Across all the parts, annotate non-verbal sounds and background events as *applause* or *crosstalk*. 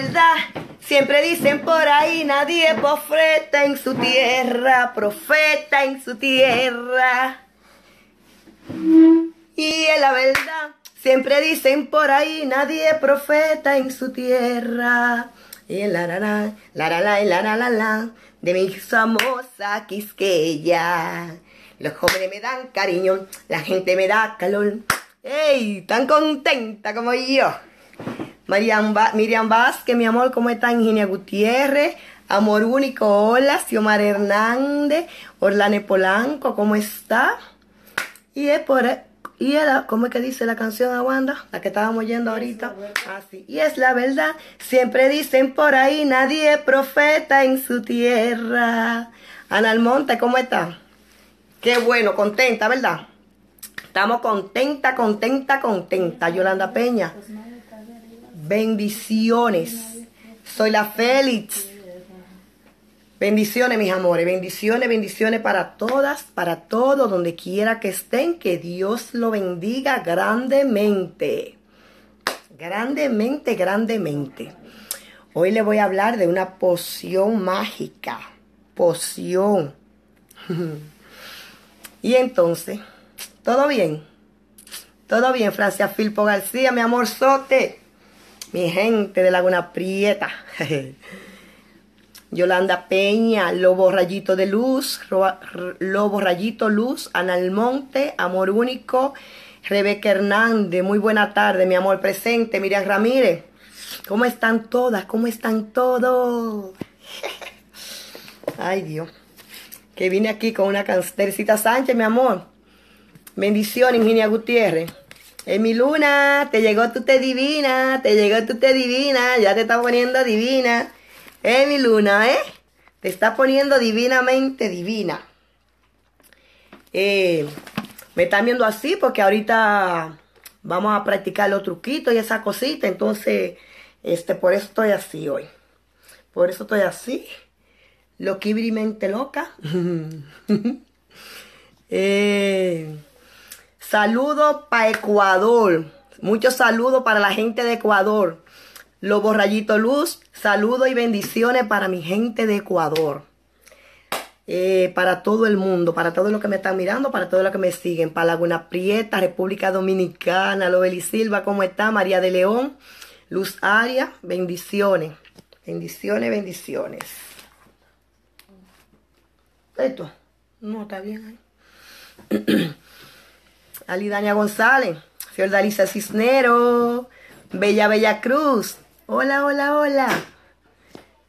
verdad, siempre dicen por ahí, nadie es profeta en su tierra, profeta en su tierra. Y es la verdad, siempre dicen por ahí, nadie es profeta en su tierra. Y la la la, la la la, la la la la, de mi famosa Quisqueya. Los jóvenes me dan cariño, la gente me da calor. ¡Ey! Tan contenta como yo. Miriam, Miriam Vázquez, mi amor, ¿cómo está? Ingenia Gutiérrez, Amor Único, hola. Xiomar Hernández, Orlane Polanco, ¿cómo está? Y es por... Y era, ¿cómo es que dice la canción a Wanda? La que estábamos oyendo ahorita. Así. y es la verdad. Siempre dicen por ahí, nadie es profeta en su tierra. Ana Almonte, ¿cómo está? Qué bueno, contenta, ¿verdad? Estamos contenta, contenta, contenta. Yolanda Peña. Bendiciones. Soy la Félix. Bendiciones, mis amores. Bendiciones, bendiciones para todas, para todos, donde quiera que estén. Que Dios lo bendiga grandemente. Grandemente, grandemente. Hoy le voy a hablar de una poción mágica. Poción. *laughs* y entonces, ¿todo bien? Todo bien, Francia Filpo García, mi amor sote. Mi gente de Laguna Prieta. *laughs* Yolanda Peña, Lobo Rayito de Luz, Lobo Rayito Luz, Analmonte, Amor Único, Rebeca Hernández, muy buena tarde, mi amor presente, Miriam Ramírez. ¿Cómo están todas? ¿Cómo están todos? *laughs* Ay Dios. Que vine aquí con una cancercita Sánchez, mi amor. Bendiciones, Ingenia Gutiérrez. En mi luna, te llegó tu te divina, te llegó tu te divina, ya te está poniendo divina. Eh, mi luna, ¿eh? Te está poniendo divinamente divina. Eh, me están viendo así porque ahorita vamos a practicar los truquitos y esa cosita. Entonces, este, por eso estoy así hoy. Por eso estoy así. Loquibrimente loca. *laughs* eh, saludo para Ecuador. Muchos saludos para la gente de Ecuador. Lobo Rayito Luz, saludos y bendiciones para mi gente de Ecuador. Eh, para todo el mundo, para todos los que me están mirando, para todos los que me siguen, para Laguna Prieta, República Dominicana, Lobeli Silva, ¿cómo está? María de León, Luz Aria, bendiciones, bendiciones, bendiciones. Esto, no está bien ahí. *clears throat* Alidaña González, Fiordalisa Cisnero, Bella Bella Cruz, Hola, hola, hola.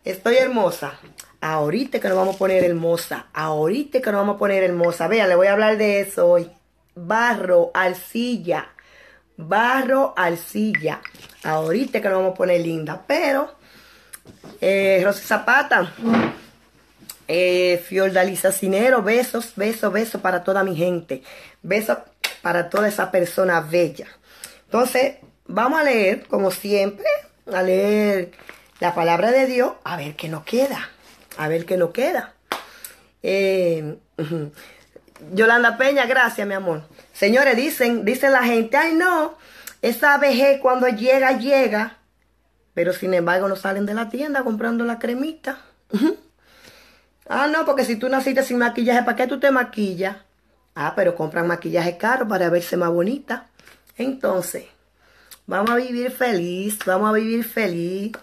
Estoy hermosa. Ahorita que nos vamos a poner hermosa. Ahorita que nos vamos a poner hermosa. Vean, le voy a hablar de eso hoy. Barro, arcilla. Barro, arcilla. Ahorita que nos vamos a poner linda. Pero, eh, Rosy Zapata. Eh, Fiordalisa Cinero. Besos, besos, besos para toda mi gente. Besos para toda esa persona bella. Entonces, vamos a leer, como siempre a leer la palabra de Dios, a ver qué nos queda, a ver qué nos queda. Eh, *laughs* Yolanda Peña, gracias, mi amor. Señores, dicen, dicen la gente, ay no, esa vejez cuando llega, llega, pero sin embargo no salen de la tienda comprando la cremita. *laughs* ah, no, porque si tú naciste sin maquillaje, ¿para qué tú te maquillas? Ah, pero compran maquillaje caro para verse más bonita. Entonces, Vamos a vivir feliz, vamos a vivir feliz.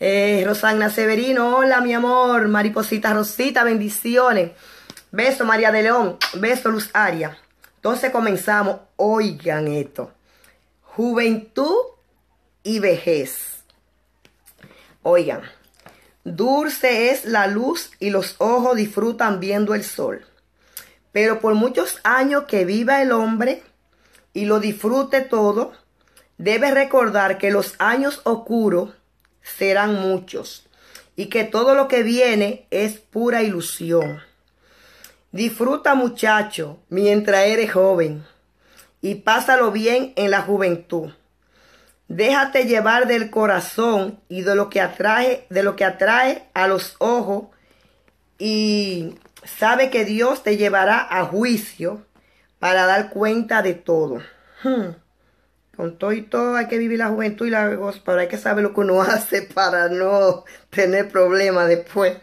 Eh, Rosana Severino, hola mi amor. Mariposita Rosita, bendiciones. Beso María de León, beso Luz Aria. Entonces comenzamos. Oigan esto. Juventud y vejez. Oigan. Dulce es la luz y los ojos disfrutan viendo el sol. Pero por muchos años que viva el hombre y lo disfrute todo, Debes recordar que los años oscuros serán muchos y que todo lo que viene es pura ilusión. Disfruta muchacho mientras eres joven y pásalo bien en la juventud. Déjate llevar del corazón y de lo que atrae, de lo que atrae a los ojos y sabe que Dios te llevará a juicio para dar cuenta de todo. Hmm. Con todo y todo hay que vivir la juventud y la goza, pero hay que saber lo que uno *laughs* hace para no tener problemas después.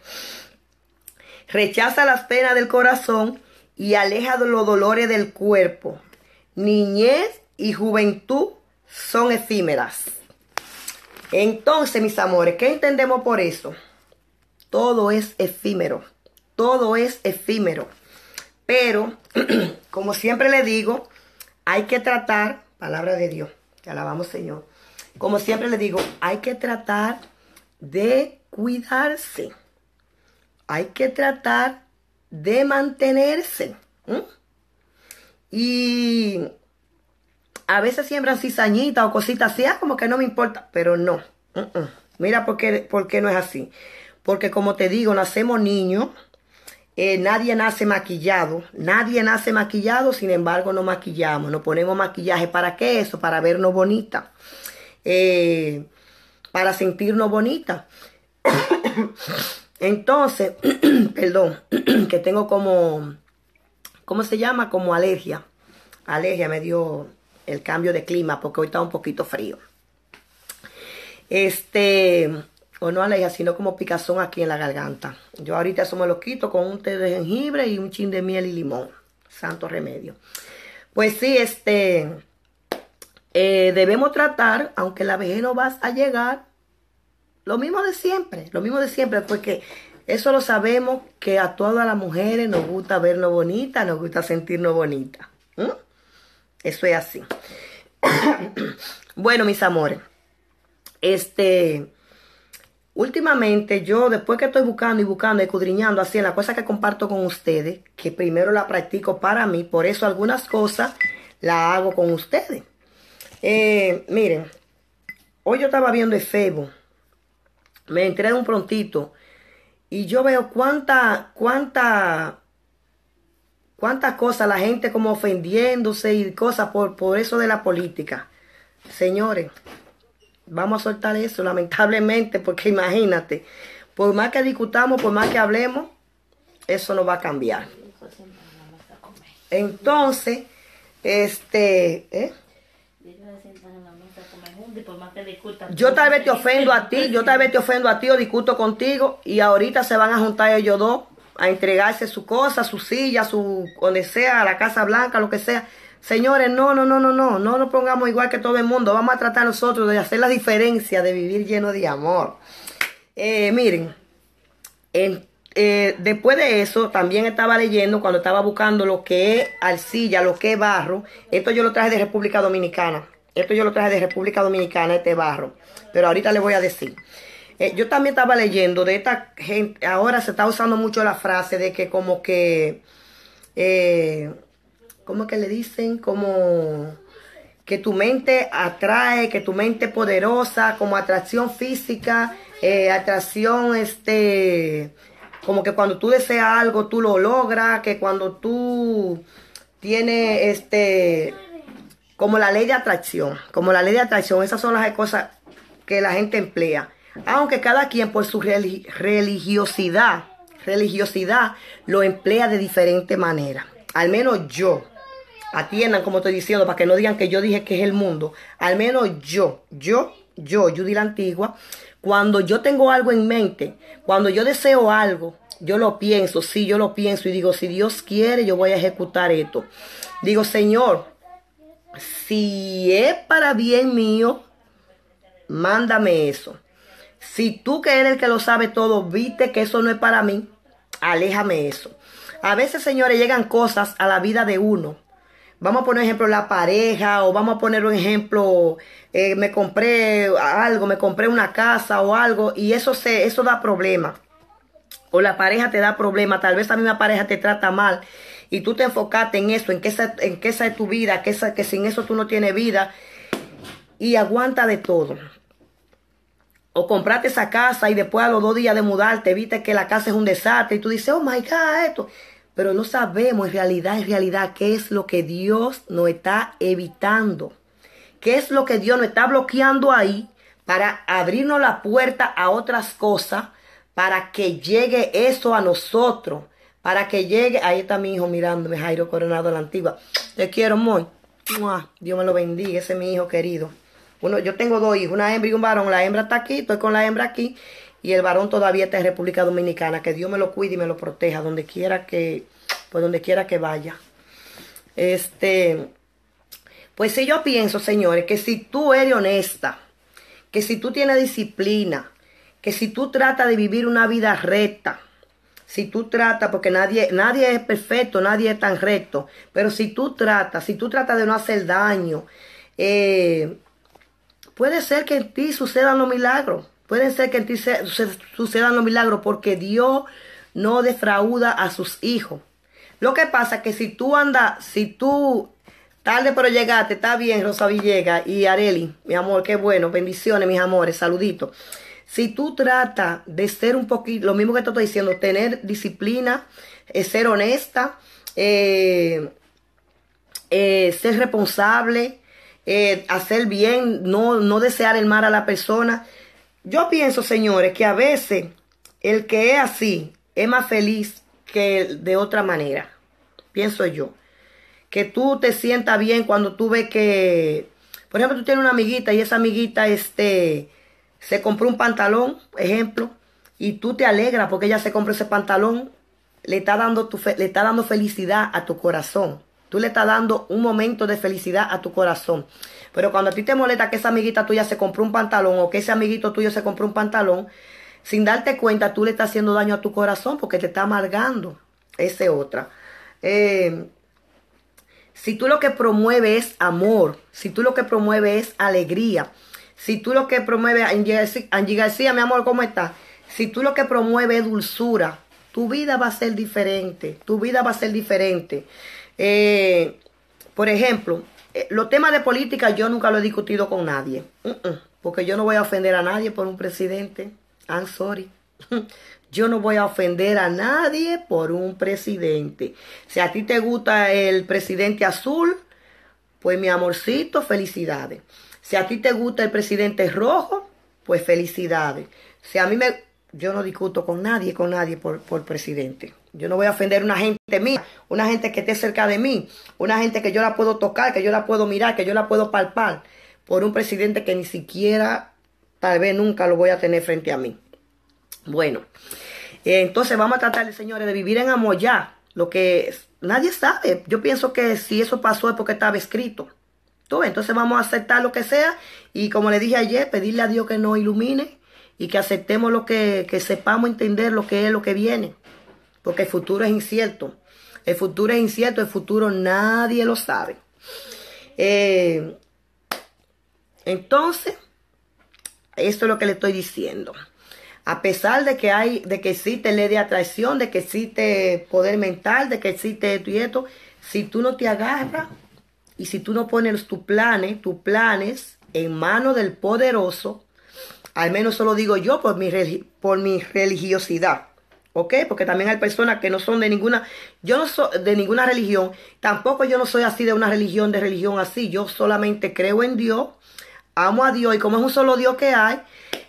Rechaza las penas del corazón y aleja los dolores del cuerpo. Niñez y juventud son efímeras. Entonces, mis amores, ¿qué entendemos por eso? Todo es efímero. Todo es efímero. Pero, *clears throat* como siempre le digo, hay que tratar, palabra de Dios, que alabamos Señor. Como siempre le digo, hay que tratar de cuidarse. Hay que tratar de mantenerse. Y a veces siembran cizañitas o cositas así, ah, como que no me importa, pero no. Mira por qué, por qué no es así. Porque como te digo, nacemos niños, eh, nadie nace maquillado, nadie nace maquillado, sin embargo no maquillamos, no ponemos maquillaje. ¿Para qué eso? Para vernos bonita, eh, para sentirnos bonita. *coughs* Entonces, *coughs* perdón, *coughs* que tengo como, ¿cómo se llama? Como alergia. Alergia me dio el cambio de clima porque hoy está un poquito frío. Este, o no alergia, sino como picazón aquí en la garganta. Yo ahorita eso me lo quito con un té de jengibre y un chin de miel y limón. Santo remedio. Pues sí, este, eh, debemos tratar, aunque la vejez no va a llegar, lo mismo de siempre, lo mismo de siempre, porque eso lo sabemos que a todas las mujeres nos gusta vernos bonitas, nos gusta sentirnos bonitas. Eso es así. *coughs* bueno, mis amores, este, últimamente yo, después que estoy buscando y buscando, escudriñando así en la cosa que comparto con ustedes, que primero la practico para mí, por eso algunas cosas la hago con ustedes. Eh, miren, hoy yo estaba viendo el Facebook me entré de un prontito y yo veo cuánta, cuánta, cuántas cosas la gente como ofendiéndose y cosas por, por eso de la política. Señores, vamos a soltar eso, lamentablemente, porque imagínate, por más que discutamos, por más que hablemos, eso no va a cambiar. Entonces, este, ¿eh? Yo tal vez te ofendo a ti, yo tal vez te ofendo a ti o discuto contigo y ahorita se van a juntar ellos dos a entregarse su cosa, su silla, su donde sea, a la Casa Blanca, lo que sea. Señores, no, no, no, no, no, no nos pongamos igual que todo el mundo. Vamos a tratar nosotros de hacer la diferencia, de vivir lleno de amor. Eh, miren, eh, después de eso, también estaba leyendo cuando estaba buscando lo que es arcilla, lo que es barro. Esto yo lo traje de República Dominicana. Esto yo lo traje de República Dominicana, este barro. Pero ahorita le voy a decir. Eh, yo también estaba leyendo de esta gente, ahora se está usando mucho la frase de que como que, eh, ¿cómo que le dicen? Como que tu mente atrae, que tu mente poderosa, como atracción física, eh, atracción, este, como que cuando tú deseas algo, tú lo logras, que cuando tú tienes, este, como la ley de atracción, como la ley de atracción, esas son las cosas que la gente emplea. Aunque cada quien por su religiosidad, religiosidad lo emplea de diferente manera. Al menos yo, atiendan como estoy diciendo, para que no digan que yo dije que es el mundo. Al menos yo, yo, yo, Judy la antigua, cuando yo tengo algo en mente, cuando yo deseo algo, yo lo pienso, sí, yo lo pienso y digo, si Dios quiere, yo voy a ejecutar esto. Digo, Señor, si es para bien mío, mándame eso. Si tú que eres el que lo sabe todo, viste que eso no es para mí, aléjame eso. A veces, señores, llegan cosas a la vida de uno. Vamos a poner ejemplo la pareja o vamos a poner un ejemplo, eh, me compré algo, me compré una casa o algo y eso, se, eso da problema. O la pareja te da problema, tal vez la misma pareja te trata mal y tú te enfocaste en eso, en que esa, en que esa es tu vida, que, que sin eso tú no tienes vida y aguanta de todo. O compraste esa casa y después a los dos días de mudarte viste que la casa es un desastre y tú dices, oh my God, esto. Pero no sabemos en realidad, en realidad, qué es lo que Dios nos está evitando. ¿Qué es lo que Dios nos está bloqueando ahí para abrirnos la puerta a otras cosas, para que llegue eso a nosotros? para que llegue. Ahí está mi hijo mirándome, Jairo Coronado la antigua. Te quiero muy. Dios me lo bendiga, ese es mi hijo querido. Uno, yo tengo dos hijos, una hembra y un varón. La hembra está aquí, estoy con la hembra aquí. Y el varón todavía está en República Dominicana. Que Dios me lo cuide y me lo proteja donde quiera que, pues donde quiera que vaya. Este, pues si yo pienso, señores, que si tú eres honesta, que si tú tienes disciplina, que si tú tratas de vivir una vida recta, si tú tratas, porque nadie, nadie es perfecto, nadie es tan recto, pero si tú tratas, si tú tratas de no hacer daño, eh, puede ser que en ti sucedan los milagros, puede ser que en ti sucedan los milagros, porque Dios no defrauda a sus hijos. Lo que pasa es que si tú andas, si tú tarde pero llegaste, está bien, Rosa Villegas y Areli, mi amor, qué bueno, bendiciones, mis amores, saluditos. Si tú tratas de ser un poquito, lo mismo que te estoy diciendo, tener disciplina, eh, ser honesta, eh, eh, ser responsable, hacer bien, no, no desear el mal a la persona. Yo pienso, señores, que a veces el que es así es más feliz que de otra manera. Pienso yo. Que tú te sientas bien cuando tú ves que, por ejemplo, tú tienes una amiguita y esa amiguita, este, se compró un pantalón, ejemplo, y tú te alegras porque ella se compró ese pantalón, le está dando, tu le está dando felicidad a tu corazón. Tú le estás dando un momento de felicidad a tu corazón. Pero cuando a ti te molesta que esa amiguita tuya se compró un pantalón o que ese amiguito tuyo se compró un pantalón, sin darte cuenta tú le estás haciendo daño a tu corazón porque te está amargando ese otra. Eh, si tú lo que promueve es amor, si tú lo que promueve es alegría, si tú lo que promueve, Angie García, mi amor, ¿cómo está? Si tú lo que promueve es dulzura, tu vida va a ser diferente, tu vida va a ser diferente. Eh, por ejemplo, eh, los temas de política yo nunca lo he discutido con nadie, porque yo no voy a ofender a nadie por un presidente. I'm sorry. *laughs* Yo no voy a ofender a nadie por un presidente. Si a ti te gusta el presidente azul, pues mi amorcito, felicidades. Si a ti te gusta el presidente rojo, pues felicidades. Si a mí me... Yo no discuto con nadie, con nadie por, por presidente. Yo no voy a ofender a una gente mía, una gente que esté cerca de mí, una gente que yo la puedo tocar, que yo la puedo mirar, que yo la puedo palpar, por un presidente que ni siquiera, tal vez nunca lo voy a tener frente a mí. Bueno, entonces vamos a tratar, señores, de vivir en amor ya. Lo que nadie sabe. Yo pienso que si eso pasó es porque estaba escrito. Entonces vamos a aceptar lo que sea y como le dije ayer, pedirle a Dios que nos ilumine y que aceptemos lo que, que sepamos entender lo que es lo que viene. Porque el futuro es incierto. El futuro es incierto, el futuro nadie lo sabe. Eh, entonces, esto es lo que le estoy diciendo a pesar de que hay, de que existe ley de atracción, de que existe poder mental, de que existe esto y esto, si tú no te agarras y si tú no pones tus planes, tus planes en manos del poderoso, al menos solo digo yo por mi, por mi religiosidad. ¿Ok? Porque también hay personas que no son de ninguna, yo no soy de ninguna religión, tampoco yo no soy así de una religión, de religión así, yo solamente creo en Dios, amo a Dios y como es un solo Dios que hay,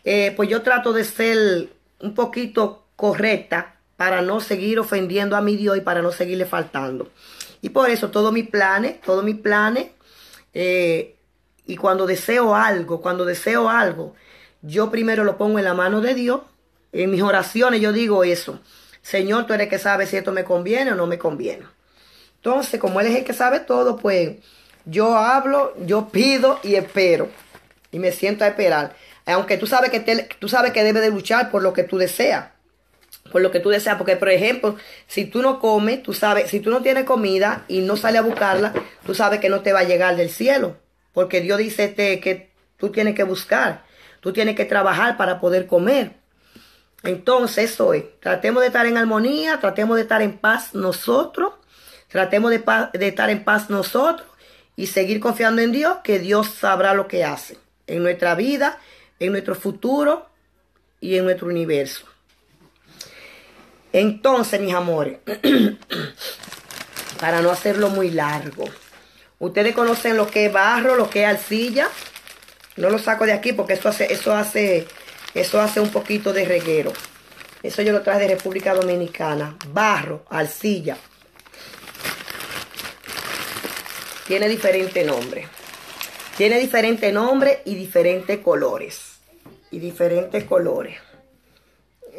eh, pues yo trato de ser un poquito correcta para no seguir ofendiendo a mi Dios y para no seguirle faltando. Y por eso todos mis planes, todos mis planes, eh, y cuando deseo algo, cuando deseo algo, yo primero lo pongo en la mano de Dios. En mis oraciones yo digo eso. Señor, tú eres el que sabe si esto me conviene o no me conviene. Entonces, como Él es el que sabe todo, pues yo hablo, yo pido y espero. Y me siento a esperar. Aunque tú sabes que tú sabes que debes de luchar por lo que tú deseas. Por lo que tú deseas. Porque, por ejemplo, si tú no comes, tú sabes, si tú no tienes comida y no sales a buscarla, tú sabes que no te va a llegar del cielo. Porque Dios dice este, que tú tienes que buscar. Tú tienes que trabajar para poder comer. Entonces, es. Tratemos de estar en armonía, tratemos de estar en paz nosotros. Tratemos de, de estar en paz nosotros y seguir confiando en Dios, que Dios sabrá lo que hace en nuestra vida en nuestro futuro y en nuestro universo. Entonces, mis amores, *clears throat* para no hacerlo muy largo, ustedes conocen lo que es barro, lo que es arcilla. No lo saco de aquí porque eso hace, eso hace, eso hace un poquito de reguero. Eso yo lo traje de República Dominicana. Barro, arcilla. tiene diferente nombre. Tiene diferente nombre y diferentes colores. Y diferentes colores.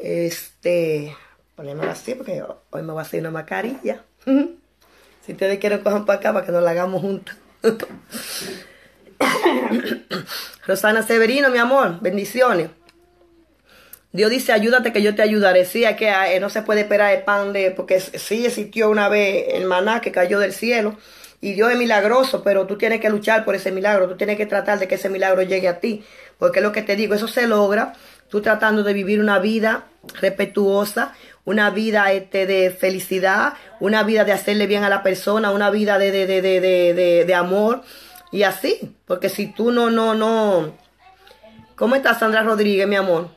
Este, ponémoslo así porque hoy me voy a hacer una mascarilla. *laughs* si ustedes quieren cojan para acá para que nos la hagamos juntos. *laughs* *coughs* Rosana Severino, mi amor, bendiciones. Dios dice, ayúdate que yo te ayudaré. Sí, es que eh, no se puede esperar el pan de, porque sí existió una vez el maná que cayó del cielo y Dios es milagroso, pero tú tienes que luchar por ese milagro, tú tienes que tratar de que ese milagro llegue a ti, porque es lo que te digo, eso se logra tú tratando de vivir una vida respetuosa, una vida este, de felicidad, una vida de hacerle bien a la persona, una vida de, de, de, de, de amor y así, porque si tú no, no, no, ¿cómo estás Sandra Rodríguez, mi amor?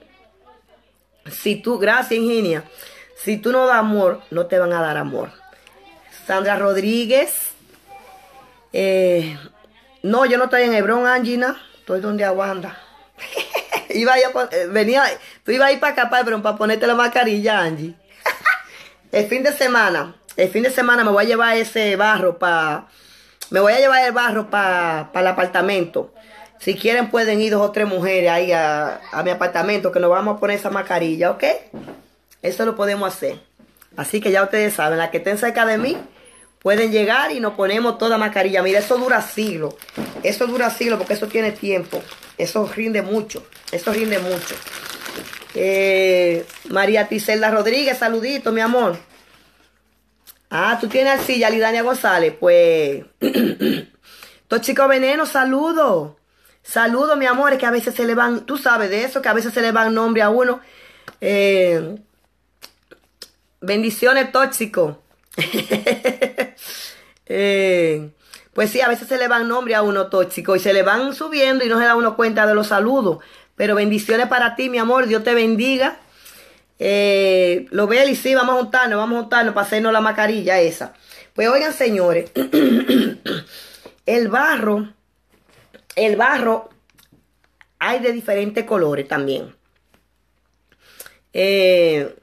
Si tú, gracias Ingenia, si tú no das amor, no te van a dar amor. Sandra Rodríguez, eh, no, yo no estoy en Hebrón, Angina, estoy donde aguanta. *laughs* iba a eh, venía, tú ibas a ir para acá, para para ponerte la mascarilla, Angie. *laughs* el fin de semana, el fin de semana me voy a llevar ese barro para, me voy a llevar el barro para el apartamento. Si quieren pueden ir dos o tres mujeres ahí a, mi apartamento que nos vamos a poner esa mascarilla, ¿ok? Eso lo podemos hacer. Así que ya ustedes saben, la que estén cerca de mí, pueden llegar y nos ponemos toda mascarilla. Mira, eso dura siglo. Eso dura siglo porque eso tiene tiempo. Eso rinde mucho. Eso rinde mucho. Eh, María Tiselda Rodríguez, saludito, mi amor. Ah, tú tienes arcilla, Lidania González. Pues, *clears throat* chico Veneno, saludo. Saludo, mi amor, es que a veces se le van, tú sabes de eso, que a veces se le van nombre a uno. Eh, bendiciones, tóxico. *laughs* Eh, pues sí, a veces se le van nombre a uno tóxico y se le van subiendo y no se da uno cuenta de los saludos. Pero bendiciones para ti, mi amor. Dios te bendiga. Eh, lo ve y sí, vamos a juntarnos, vamos a juntarnos para hacernos la mascarilla esa. Pues oigan, señores, *clears throat* el barro el barro hay de diferentes colores también. Eh,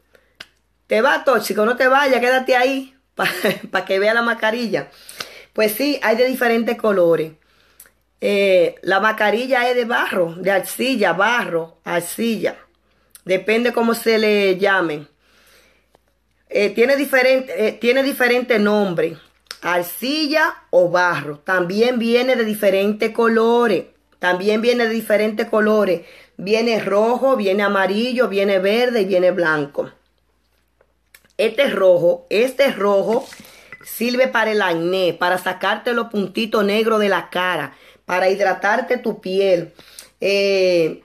te va tóxico, no te vayas, quédate ahí *laughs* para que vea la mascarilla. Pues sí, hay de diferentes colores. Eh, la mascarilla es de barro, de arcilla, barro, arcilla. Depende cómo se le llame. Eh, tiene diferente, tiene diferente nombre arcilla o barro. También viene de diferentes colores. También viene de diferentes colores. Viene rojo, viene amarillo, viene verde y viene blanco. Este rojo, este rojo sirve para el acné, para sacarte los puntitos negros de la cara, para hidratarte tu piel. Eh,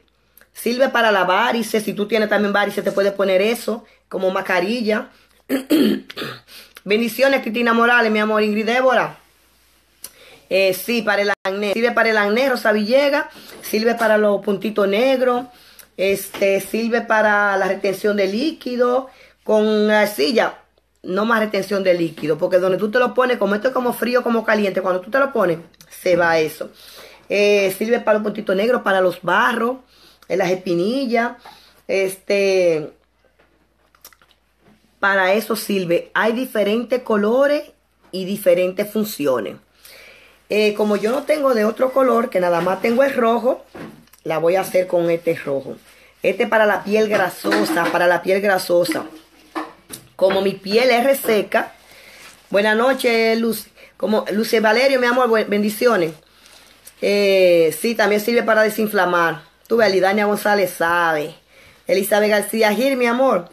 sirve para la varices. Si tú tienes también varices, te puedes poner eso como mascarilla. *clears throat* Bendiciones, Cristina Morales, mi amor, Ingrid Débora. Eh, sí, para el acné. Sirve para el acné, Rosa Villegas. Sirve para los puntitos negros. Este, sirve para la retención de líquido. Con arcilla, no más retención de líquido. Porque donde tú te lo pones, como esto es como frío, como caliente, cuando tú te lo pones, se va eso. Eh, sirve para los puntitos negros, para los barros, en las espinillas. Este, para eso sirve. Hay diferentes colores y diferentes funciones. Eh, como yo no tengo de otro color, que nada más tengo el rojo, la voy a hacer con este rojo. Este para la piel grasosa, para la piel grasosa. Como mi piel es reseca. Buenas noches, Luz. Como Luce Valerio, mi amor, bendiciones. Eh, sí, también sirve para desinflamar. Tú, Lidania González sabe. Elizabeth García Gil, mi amor.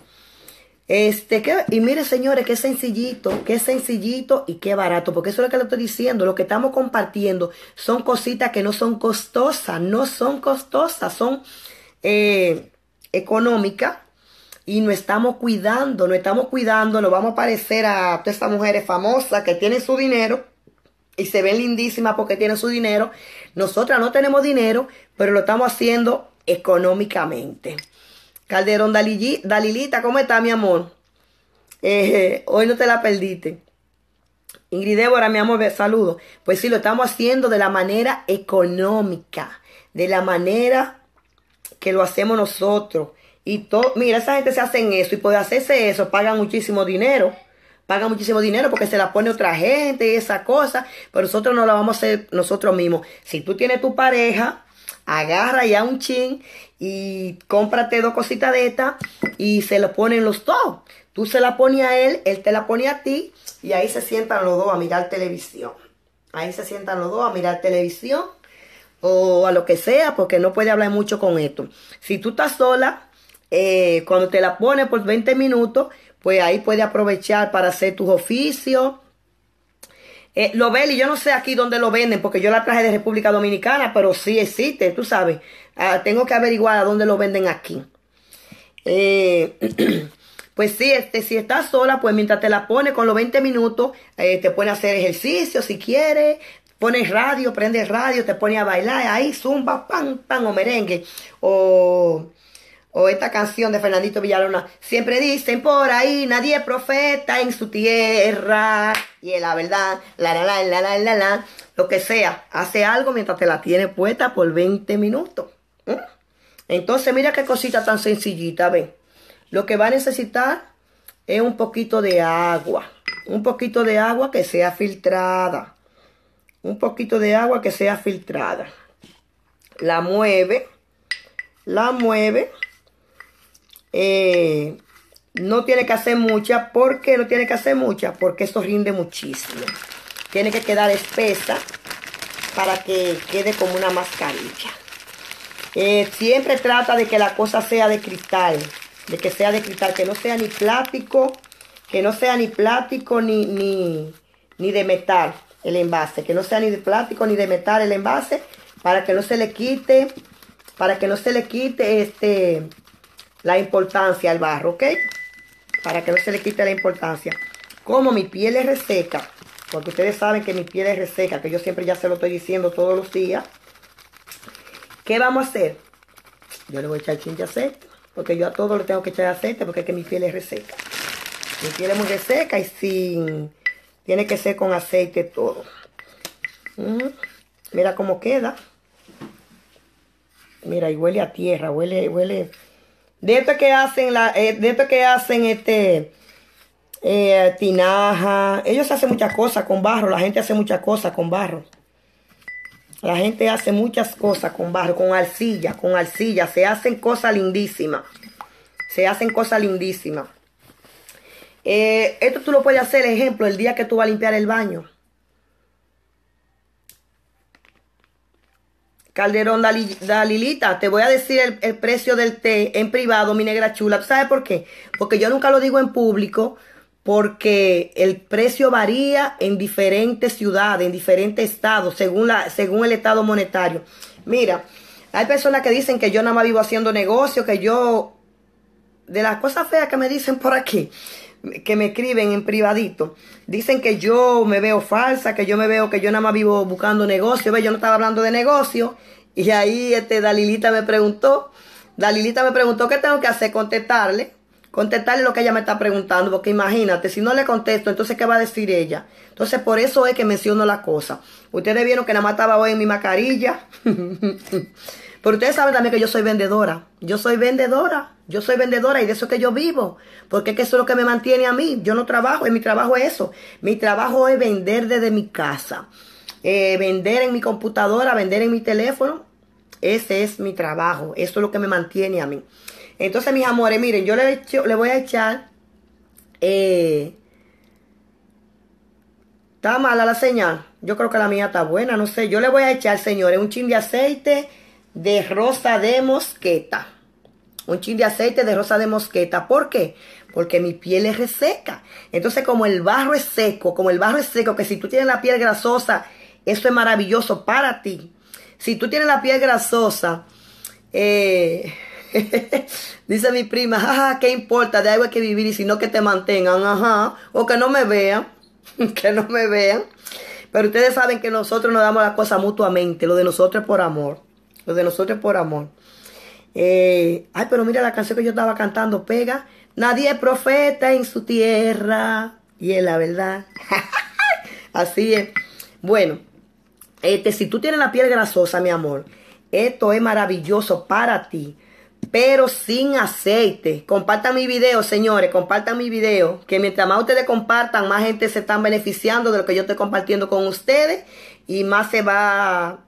Este, que, y mire, señores, qué sencillito, qué sencillito y qué barato, porque eso es lo que le estoy diciendo, lo que estamos compartiendo son cositas que no son costosas, no son costosas, son eh, económicas y no estamos cuidando, no estamos cuidando, nos vamos a parecer a todas estas mujeres famosas que tienen su dinero y se ven lindísimas porque tienen su dinero. Nosotras no tenemos dinero, pero lo estamos haciendo económicamente. Calderón Dalilita, ¿cómo está, mi amor? Eh, hoy no te la perdiste. Ingrid Débora, mi amor, saludo. Pues sí, lo estamos haciendo de la manera económica, de la manera que lo hacemos nosotros. Y todo, mira, esa gente se hace en eso y por hacerse eso pagan muchísimo dinero. Paga muchísimo dinero porque se la pone otra gente y esa cosa, pero nosotros no la vamos a hacer nosotros mismos. Si tú tienes tu pareja, agarra ya un chin y cómprate dos cositas de estas y se lo ponen los dos. Tú se la pones a él, él te la pone a ti y ahí se sientan los dos a mirar televisión. Ahí se sientan los dos a mirar televisión o a lo que sea, porque no puede hablar mucho con esto. Si tú estás sola, eh, cuando te la pones por 20 minutos, pues ahí puede aprovechar para hacer tus oficios. Eh, lo y yo no sé aquí dónde lo venden, porque yo la traje de República Dominicana, pero sí existe, tú sabes. Ah, tengo que averiguar a dónde lo venden aquí. Eh, *clears throat* pues sí, este, si estás sola, pues mientras te la pones con los 20 minutos, eh, te pone a hacer ejercicio si quieres, pones radio, prendes radio, te pone a bailar, ahí zumba, pan, pan, o merengue, o o esta canción de Fernandito Villalona, siempre dicen por ahí, nadie es profeta en su tierra, y es la verdad, la la la la la la la, lo que sea, hace algo mientras te la tiene puesta por 20 minutos. Entonces mira qué cosita tan sencillita, ven. Lo que va a necesitar es un poquito de agua, un poquito de agua que sea filtrada, un poquito de agua que sea filtrada. La mueve, la mueve eh, no tiene que hacer mucha. ¿Por qué no tiene que hacer mucha? Porque esto rinde muchísimo. Tiene que quedar espesa para que quede como una mascarilla. Eh, siempre trata de que la cosa sea de cristal. De que sea de cristal, que no sea ni plástico, que no sea ni plástico ni, ni, ni de metal el envase. Que no sea ni de plástico ni de metal el envase. Para que no se le quite, para que no se le quite este la importancia al barro, ¿ok? Para que no se le quite la importancia. Como mi piel es reseca, porque ustedes saben que mi piel es reseca, que yo siempre ya se lo estoy diciendo todos los días. ¿Qué vamos a hacer? Yo le voy a echar chin de aceite, porque yo a todo le tengo que echar aceite, porque es que mi piel es reseca. Mi piel es muy reseca y sin... Tiene que ser con aceite todo. Mira cómo queda. Mira, y huele a tierra, huele, huele de esto que hacen, la, eh, de esto que hacen este eh, tinaja. Ellos hacen muchas cosas con barro. La gente hace muchas cosas con barro. La gente hace muchas cosas con barro, con arcilla, con arcilla. Se hacen cosas lindísimas. Se hacen cosas lindísimas. Eh, esto tú lo puedes hacer, ejemplo, el día que tú vas a limpiar el baño. Calderón Dalilita, te voy a decir el, precio del té en privado, mi negra chula. ¿Sabes por qué? Porque yo nunca lo digo en público, porque el precio varía en diferentes ciudades, en diferentes estados, según, la, según el estado monetario. Mira, hay personas que dicen que yo nada más vivo haciendo negocio, que yo... De las cosas feas que me dicen por aquí, que me escriben en privadito, dicen que yo me veo falsa, que yo me veo que yo nada más vivo buscando negocio. Ve, yo no estaba hablando de negocio y ahí este, Dalilita me preguntó, Dalilita me preguntó qué tengo que hacer, contestarle, contestarle lo que ella me está preguntando, porque imagínate, si no le contesto, entonces ¿qué va a decir ella? Entonces por eso es que menciono la cosa. Ustedes vieron que nada más estaba hoy en mi mascarilla. *laughs* Pero ustedes saben también que yo soy vendedora. Yo soy vendedora. Yo soy vendedora y de eso es que yo vivo. Porque es que eso es lo que me mantiene a mí. Yo no trabajo y mi trabajo es eso. Mi trabajo es vender desde mi casa. Eh, vender en mi computadora, vender en mi teléfono ese es mi trabajo. Eso es lo que me mantiene a mí. Entonces, mis amores, miren, yo le, voy a echar... Eh, está mala la señal. Yo creo que la mía está buena, no sé. Yo le voy a echar, señores, un chin de aceite de rosa de mosqueta. Un chin de aceite de rosa de mosqueta. ¿Por qué? Porque mi piel es reseca. Entonces, como el barro es seco, como el barro es seco, que si tú tienes la piel grasosa, eso es maravilloso para ti. Si tú tienes la piel grasosa, eh, *laughs* dice mi prima, ajá, ¿qué importa? De algo hay que vivir y si no que te mantengan, ajá, o que no me vean, *laughs* que no me vean. Pero ustedes saben que nosotros nos damos las cosas mutuamente, lo de nosotros es por amor, lo de nosotros por amor. Eh, ay, pero mira la canción que yo estaba cantando, pega. Nadie es profeta en su tierra. Y es la verdad. *laughs* Así es. Bueno, este, si tú tienes la piel grasosa, mi amor, esto es maravilloso para ti. pero sin aceite. Compartan mi video, señores, compartan mi video, que mientras más ustedes compartan, más gente se están beneficiando de lo que yo estoy compartiendo con ustedes y más se va,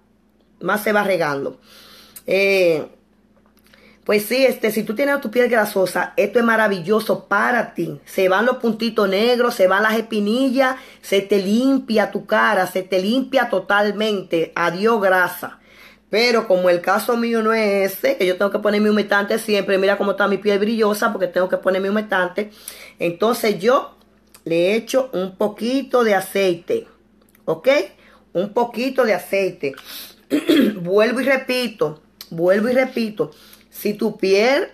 más se va regando. Eh, pues sí, este, si tú tienes tu piel grasosa, esto es maravilloso para ti. Se van los puntitos negros, se van las espinillas, se te limpia tu cara, se te limpia totalmente. Adiós grasa. Pero como el caso mío no es ese, que yo tengo que poner mi humectante siempre, mira cómo está mi piel brillosa porque tengo que poner mi humectante. Entonces yo le echo un poquito de aceite, ¿ok? Un poquito de aceite. *clears throat* vuelvo y repito, vuelvo y repito. Si tu piel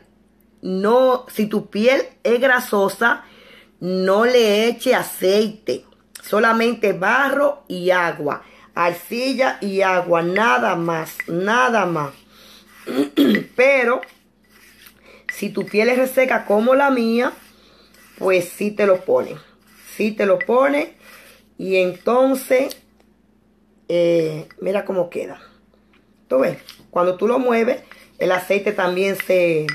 no, si tu piel es grasosa, no le eche aceite, solamente barro y agua arcilla y agua, nada más, nada más. *clears throat* Pero si tu piel es reseca como la mía, pues sí te lo pone. Sí te lo pone. Y entonces, eh, mira cómo queda. ¿Tú ves? Cuando tú lo mueves, el aceite también se,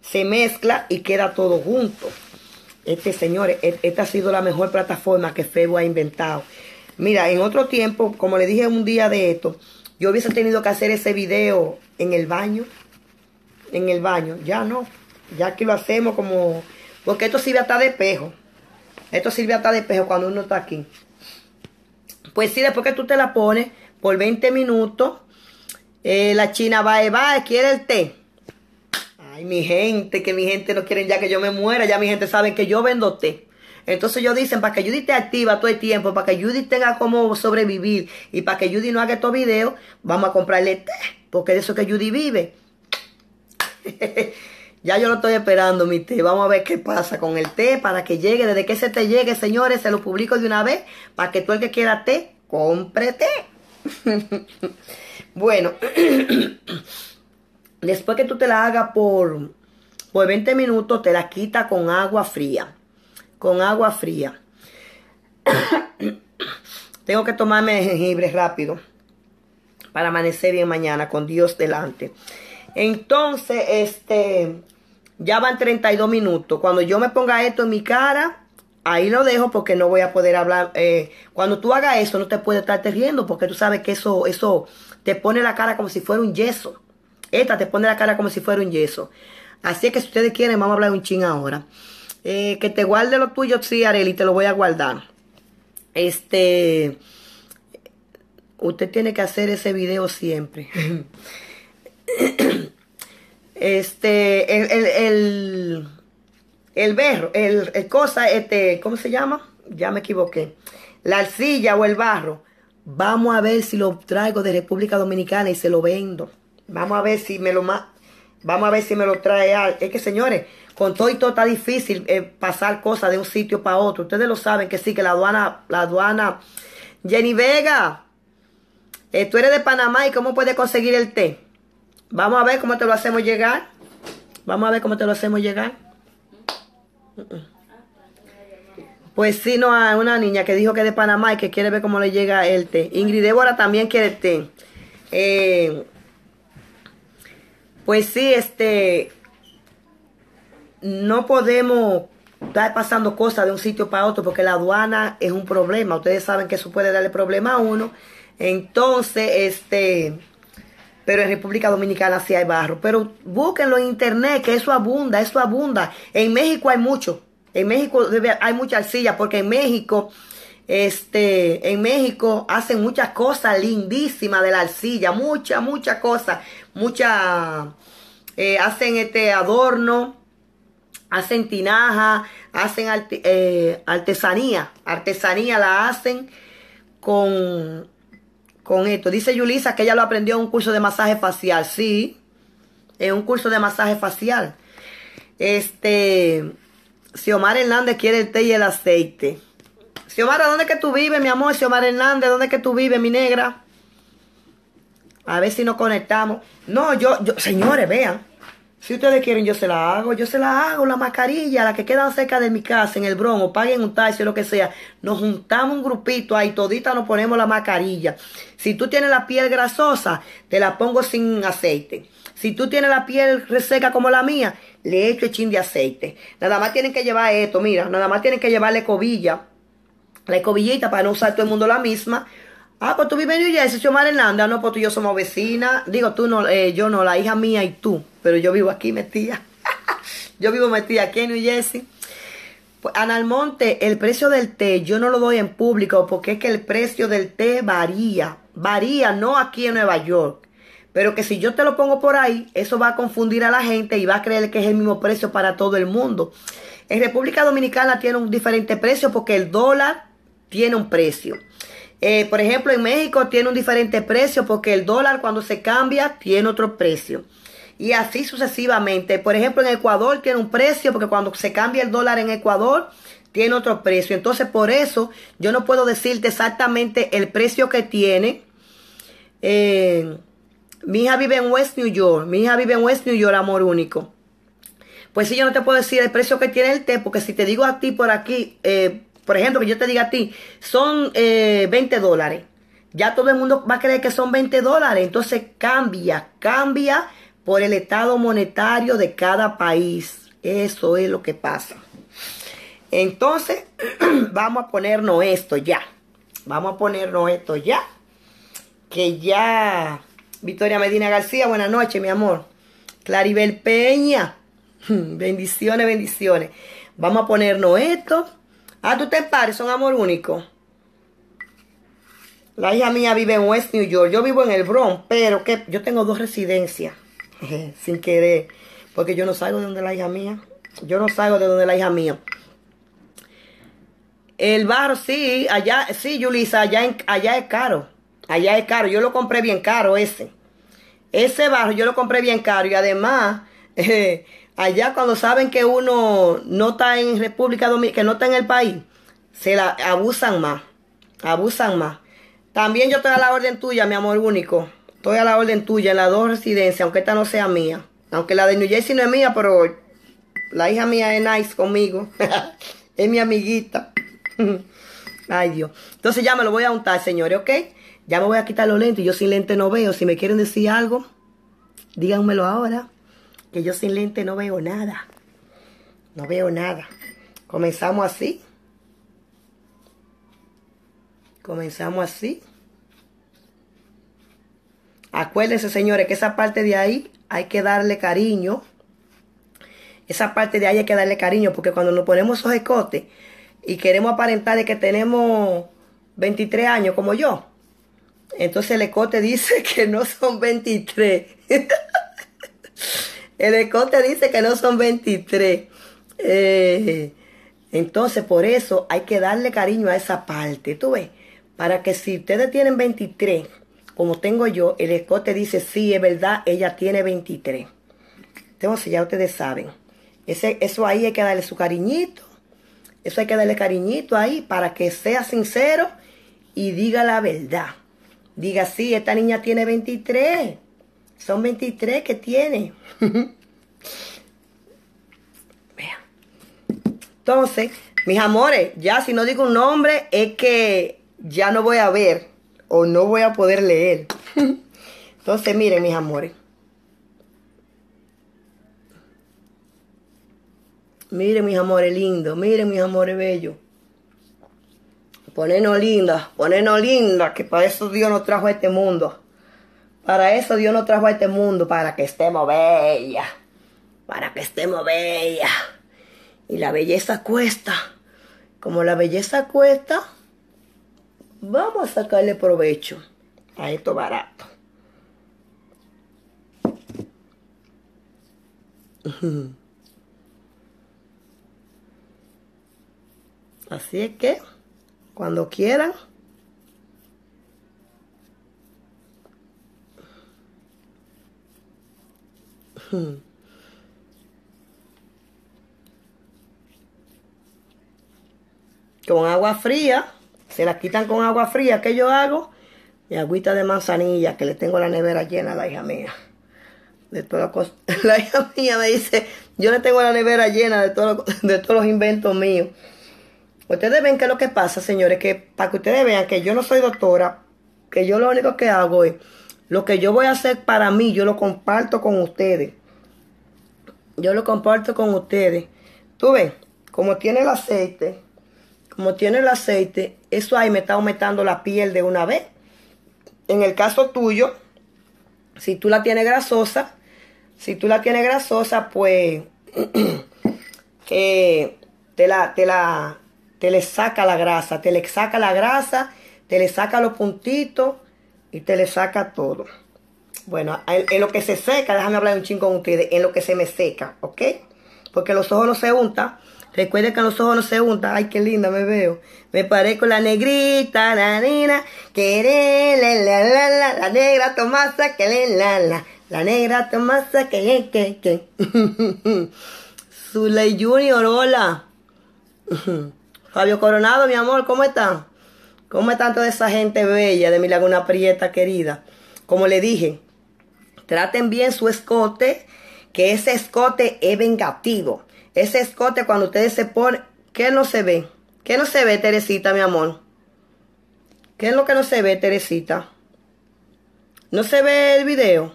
se mezcla y queda todo junto. Este, señores, e, esta ha sido la mejor plataforma que Febo ha inventado. Mira, en otro tiempo, como le dije un día de esto, yo hubiese tenido que hacer ese video en el baño. En el baño. Ya no. Ya aquí lo hacemos como... Porque esto sirve hasta de espejo. Esto sirve hasta de espejo cuando uno está aquí. Pues sí, después que tú te la pones por 20 minutos, eh, la china va y va, quiere el té. Ay, mi gente, que mi gente no quiere ya que yo me muera. Ya mi gente sabe que yo vendo té. Entonces ellos dicen, para que Judy esté activa todo el tiempo, para que Judy tenga cómo sobrevivir y para que Judy no haga estos videos, vamos a comprarle té, porque de eso que Judy vive. *laughs* ya yo lo estoy esperando, mi té. Vamos a ver qué pasa con el té para que llegue. Desde que ese té llegue, señores, se lo publico de una vez para que todo el que quiera té, compre té. *laughs* bueno, *clears throat* después que tú te la hagas por, por 20 minutos, te la quita con agua fría con agua fría. *clears throat* Tengo que tomarme jengibre rápido para amanecer bien mañana con Dios delante. Entonces, este, ya van 32 minutos. Cuando yo me ponga esto en mi cara, ahí lo dejo porque no voy a poder hablar. Eh, cuando tú hagas eso, no te puedes estar riendo porque tú sabes que eso, eso te pone la cara como si fuera un yeso. Esta te pone la cara como si fuera un yeso. Así que si ustedes quieren, vamos a hablar un ching ahora. Eh, que te guarde lo tuyo, sí, Areli, te lo voy a guardar. Este, usted tiene que hacer ese video siempre. *clears throat* *coughs* este, el, el, el, el berro, el, el, cosa, este, ¿cómo se llama? Ya me equivoqué. La arcilla o el barro. Vamos a ver si lo traigo de República Dominicana y se lo vendo. Vamos a ver si me lo Vamos a ver si me lo trae. Es que señores, con todo y todo está difícil eh, pasar cosas de un sitio para otro. Ustedes lo saben que sí, que la aduana, la aduana. Jenny Vega, eh, tú eres de Panamá y cómo puedes conseguir el té. Vamos a ver cómo te lo hacemos llegar. Vamos a ver cómo te lo hacemos llegar. Pues sí, no, hay una niña que dijo que es de Panamá y que quiere ver cómo le llega el té. Ingrid Débora también quiere té. Eh, pues sí, este, no podemos estar pasando cosas de un sitio para otro porque la aduana es un problema. Ustedes saben que eso puede darle problema a uno. Entonces, este, pero en República Dominicana sí hay barro. Pero búsquenlo en internet, que eso abunda, eso abunda. En México hay mucho. En México hay mucha arcilla porque en México, este, en México hacen muchas cosas lindísimas de la arcilla. Muchas, muchas cosas. Muchas, eh, hacen este adorno hacen tinaja, hacen eh, artesanía, artesanía la hacen con, con esto. Dice Yulisa que ella lo aprendió en un curso de masaje facial, sí, en un curso de masaje facial. Este, Xiomar Hernández quiere el té y el aceite. Xiomara, ¿dónde es que tú vives, mi amor? Xiomara Hernández, ¿dónde es que tú vives, mi negra? A ver si nos conectamos. No, yo, yo, señores, vean. Si ustedes quieren, yo se la hago. Yo se la hago, la mascarilla, la que quedan cerca de mi casa, en el bronco, paguen un taxi lo que sea. Nos juntamos un grupito ahí, todita nos ponemos la mascarilla. Si tú tienes la piel grasosa, te la pongo sin aceite. Si tú tienes la piel reseca como la mía, le echo el chin de aceite. Nada más tienen que llevar esto, mira, nada más tienen que llevar la escobilla. La escobillita para no usar todo el mundo la misma. Ah, pues tú vives en New Jersey, Xiomara Hernández. No, pues tú y yo somos vecinas. Digo, tú no, eh, yo no, la hija mía y tú. Pero yo vivo aquí metida. *laughs* yo vivo metida aquí en New Jersey. Pues, Analmonte, el precio del té yo no lo doy en público porque es que el precio del té varía. Varía, no aquí en Nueva York. Pero que si yo te lo pongo por ahí, eso va a confundir a la gente y va a creer que es el mismo precio para todo el mundo. En República Dominicana tiene un diferente precio porque el dólar tiene un precio. Eh, por ejemplo, en México tiene un diferente precio porque el dólar cuando se cambia tiene otro precio. Y así sucesivamente. Por ejemplo, en Ecuador tiene un precio porque cuando se cambia el dólar en Ecuador tiene otro precio. Entonces, por eso yo no puedo decirte exactamente el precio que tiene. Eh, mi hija vive en West New York. Mi hija vive en West New York, amor único. Pues sí, yo no te puedo decir el precio que tiene el té, porque si te digo a ti por aquí, eh, por ejemplo, que yo te diga a ti, son eh, 20 dólares. Ya todo el mundo va a creer que son 20 dólares. Entonces cambia, cambia por el estado monetario de cada país. Eso es lo que pasa. Entonces, *clears throat* vamos a ponernos esto ya. Vamos a ponernos esto ya. Que ya. Victoria Medina García, buenas noches, mi amor. Claribel Peña. *laughs* Bendiciones, bendiciones. Vamos a ponernos esto. Ah, tú te pares, son amor único. La hija mía vive en West New York. Yo vivo en el Bronx, pero que yo tengo dos residencias. *laughs* Sin querer. Porque yo no salgo de donde la hija mía. Yo no salgo de donde la hija mía. El barro, sí, allá, sí, Yulisa, allá, allá es caro. Allá es caro. Yo lo compré bien caro ese. Ese barro yo lo compré bien caro. Y además, *laughs* eh, allá cuando saben que uno no está en República Dominicana, que no está en el país, se la abusan más, abusan más. También yo estoy a la orden tuya, mi amor único. Estoy a la orden tuya en las dos residencias, aunque esta no sea mía. Aunque la de New Jersey no es mía, pero la hija mía es nice conmigo. *laughs* es mi amiguita. *laughs* Ay Dios. Entonces ya me lo voy a untar, señores, ¿ok? Ya me voy a quitar los lentes. Yo sin lente no veo. Si me quieren decir algo, díganmelo ahora que yo sin lente no veo nada. No veo nada. Comenzamos así. Comenzamos así. Acuérdense, señores, que esa parte de ahí hay que darle cariño. Esa parte de ahí hay que darle cariño, porque cuando nos ponemos esos escotes y queremos aparentar de que tenemos 23 años como yo, entonces el escote dice *laughs* que no son 23. *laughs* El escote dice que no son 23. Eh, entonces, por eso hay que darle cariño a esa parte. ¿Tú ves? Para que si ustedes tienen 23, como tengo yo, el escote dice, sí, es verdad, ella tiene 23. Entonces, ya ustedes saben. Ese, eso ahí hay que darle su cariñito. Eso hay que darle cariñito ahí para que sea sincero y diga la verdad. Diga, sí, esta niña tiene 23. Son 23 que tiene. *laughs* Vean. Entonces, mis amores, ya si no digo un nombre es que ya no voy a ver o no voy a poder leer. *laughs* Entonces, miren, mis amores. Miren, mis amores lindos. Miren, mis amores bellos. Ponernos lindas, ponernos lindas, que para eso Dios nos trajo a este mundo. Para eso Dios nos trajo a este mundo, para que estemos bellas, para que estemos bellas. Y la belleza cuesta. Como la belleza cuesta, vamos a sacarle provecho a esto barato. Así es que, cuando quieran, Con agua fría, se la quitan con agua fría. ¿Qué yo hago? Mi agüita de manzanilla, que le tengo la nevera llena a la hija mía. de todas las *laughs* cosas. La hija mía me dice, yo le tengo la nevera llena de, todo, *laughs* de todos los inventos míos. Ustedes ven que lo que pasa, señores, que para que ustedes vean que yo no soy doctora, que yo lo único que hago es, lo que yo voy a hacer para mí, yo lo comparto con ustedes. Yo lo comparto con ustedes. Tú ves, como tiene el aceite, como tiene el aceite, eso ahí me está aumentando la piel de una vez. En el caso tuyo, si tú la tienes grasosa, si tú la tienes grasosa, pues *clears throat* te la, te la, te le saca la grasa, te le saca la grasa, te le saca los puntitos y te le saca todo. Bueno, en, lo que se seca, déjame hablar un chingo con ustedes, en lo que se me seca, ¿ok? Porque los ojos no se untan. Recuerden que los ojos no se untan. Ay, qué linda me veo. Me parezco la negrita, la nena, que la, la, la, la, negra Tomasa, que le, la, la, la negra Tomasa, que le, que, que. *laughs* Zuley Junior, hola. *laughs* Fabio Coronado, mi amor, ¿cómo están? ¿Cómo está toda esa gente bella de mi laguna prieta querida? Como le dije, traten bien su escote, que ese escote es vengativo. Ese escote cuando ustedes se ponen, ¿qué no se ve? ¿Qué no se ve, Teresita, mi amor? ¿Qué es lo que no se ve, Teresita? ¿No se ve el video?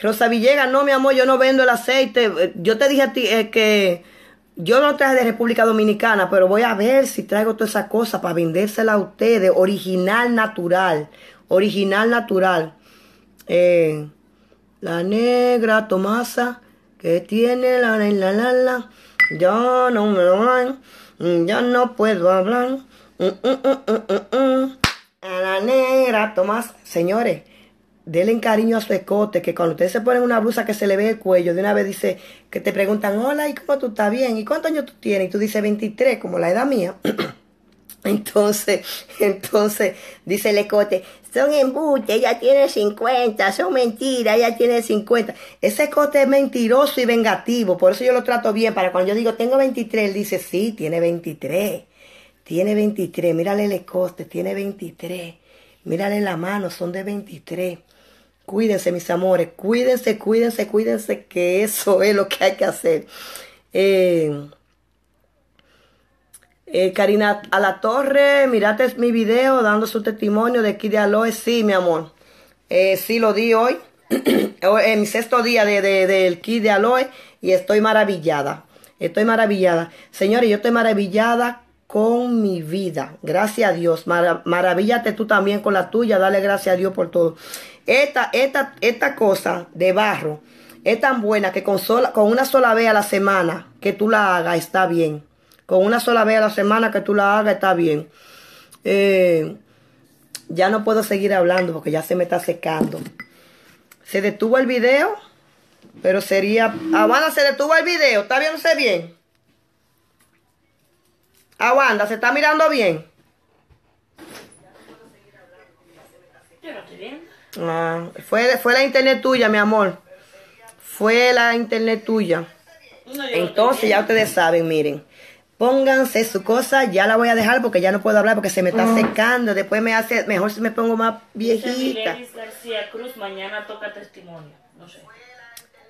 Rosa Villegas, no, mi amor, yo no vendo el aceite. Yo te dije a ti eh, que yo no traje de República Dominicana, pero voy a ver si traigo toda esa cosa para vendérsela a ustedes. Original, natural. Original, natural. Eh, la negra Tomasa que tiene la la la la, la yo no me lo van, ya no puedo hablar. Mm, mm, mm, a la negra Tomasa. Señores, denle cariño a su escote, que cuando ustedes se ponen una blusa que se le ve el cuello, de una vez dice, que te preguntan, hola, ¿y cómo tú estás bien? ¿Y cuántos años tú tienes? Y tú dices 23, como la edad mía. *clears throat* entonces, *laughs* entonces, dice el escote, son embute, ella tiene 50, son mentiras, ella tiene 50. Ese escote es mentiroso y vengativo, por eso yo lo trato bien, para cuando yo digo, tengo 23, él dice, sí, tiene 23. Tiene 23, mírale el escote, tiene 23. Mírale la mano, son de 23. Cuídense, mis amores, cuídense, cuídense, cuídense, que eso es lo que hay que hacer. Eh, eh, Karina a la torre, mirate mi video dando su testimonio de aquí de Aloe. Sí, mi amor. Eh, sí, lo di hoy. *clears throat* en mi sexto día de, del kit de Aloe y estoy maravillada. Estoy maravillada. Señores, yo estoy maravillada con mi vida. Gracias a Dios. maravíllate tú también con la tuya. Dale gracias a Dios por todo. Esta, esta, esta cosa de barro es tan buena que con, sola, con una sola vez a la semana que tú la hagas está bien. Con una sola vez a la semana que tú la hagas está bien. Eh, ya no puedo seguir hablando porque ya se me está secando. Se detuvo el video, pero sería... Aguanta, se detuvo el video. ¿Está viéndose bien? Aguanta, ¿se está mirando bien? Ah, fue, fue la internet tuya, mi amor. Fue la internet tuya. Entonces ya ustedes saben, miren. Pónganse su cosa, ya la voy a dejar porque ya no puedo hablar porque se me está secando. Después me hace, mejor si me pongo más viejita. García Cruz, mañana toca testimonio. No sé.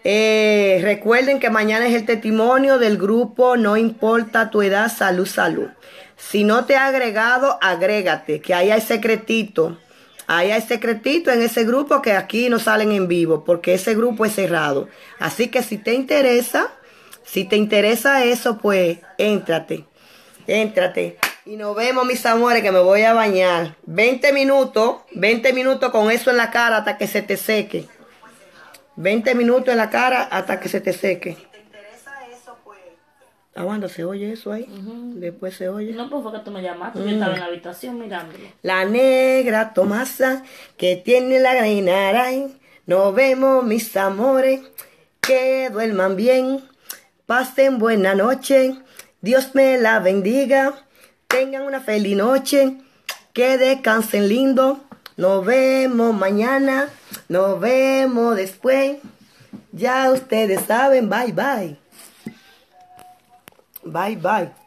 Eh, recuerden que mañana es el testimonio del grupo No importa tu edad, salud, salud. Si no te ha agregado, agrégate, que ahí hay secretito. Ahí hay secretito en ese grupo que aquí no salen en vivo, porque ese grupo es cerrado. Así que si te interesa, si te interesa eso, pues éntrate, éntrate. Y nos vemos, mis amores, que me voy a bañar. 20 minutos, 20 minutos con eso en la cara hasta que se te seque. 20 minutos en la cara hasta que se te seque. Aguanta, ¿se oye eso ahí? Después se oye. No, pues fue que tú me llamaste. Yo estaba en la habitación mirándolo. La negra Tomasa que tiene la reina Nos vemos, mis amores. Que duerman bien. Pasen buena noche. Dios me la bendiga. Tengan una feliz noche. Que descansen lindo. Nos vemos mañana. Nos vemos después. Ya ustedes saben. Bye, bye. Bye, bye.